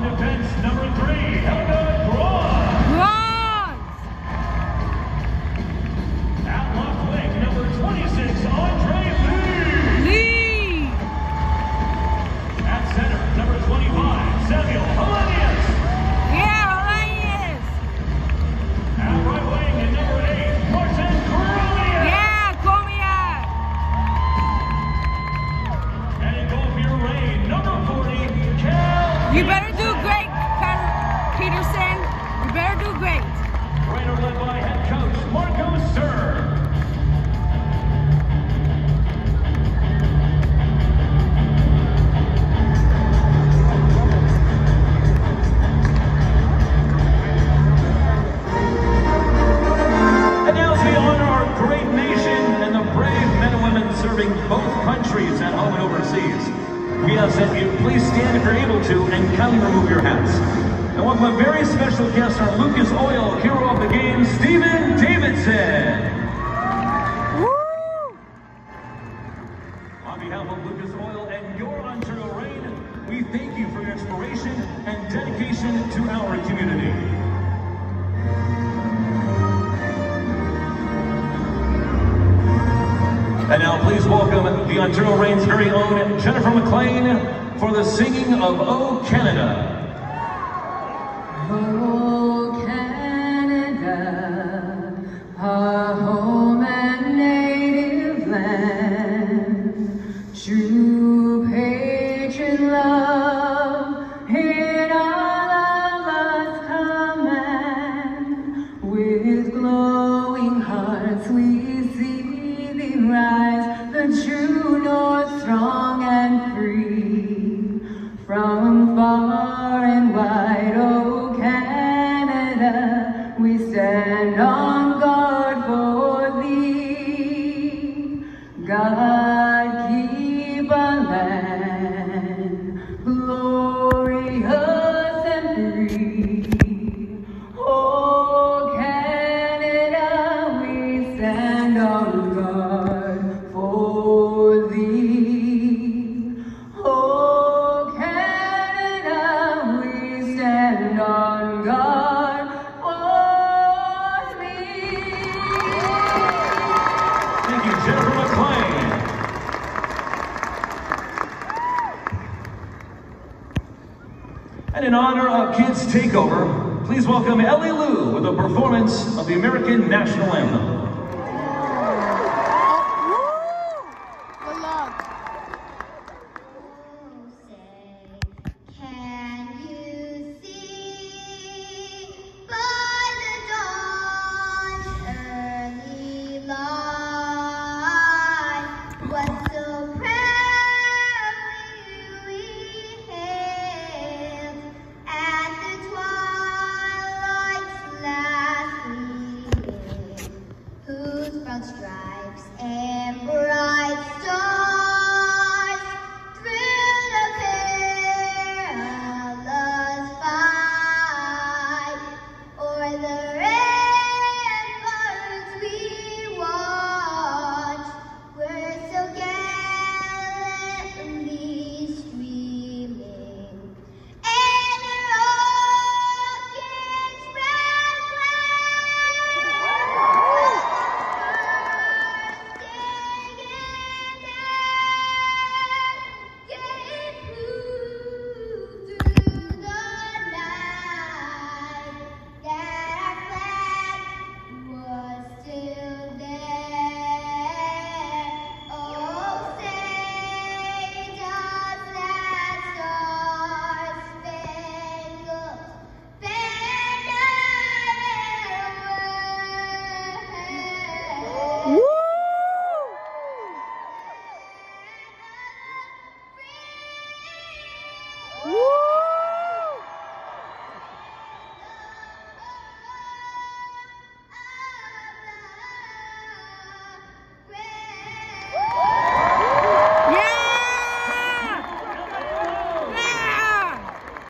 three, Helge Grans. Bronze. At left wing, number 26, Andre Lee. Lee. At center, number 25, Samuel Helenius. Yeah. At right wing, and number eight, Martin. Yeah. And in goal for your reign, number 40, Cal. You better ask that you please stand if you're able to and kindly remove your hats. And welcome a very special guest, our Lucas Oil hero of the game, Stephen Davidson. And now please welcome the Ontario Reign's very own Jennifer McLean for the singing of O Canada. And in honor of Kids Takeover, please welcome Ellie Lou with a performance of the American National Anthem.